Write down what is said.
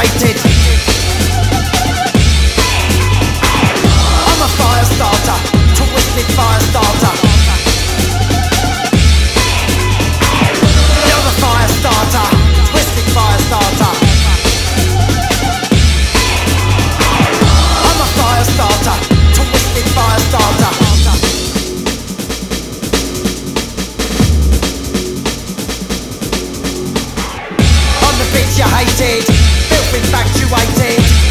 illustrated. I'm a fire starter, twisted fire starter. You're a fire starter, twisted fire starter. I'm a fire starter, twisted fire starter. I'm the bitch you infatuated.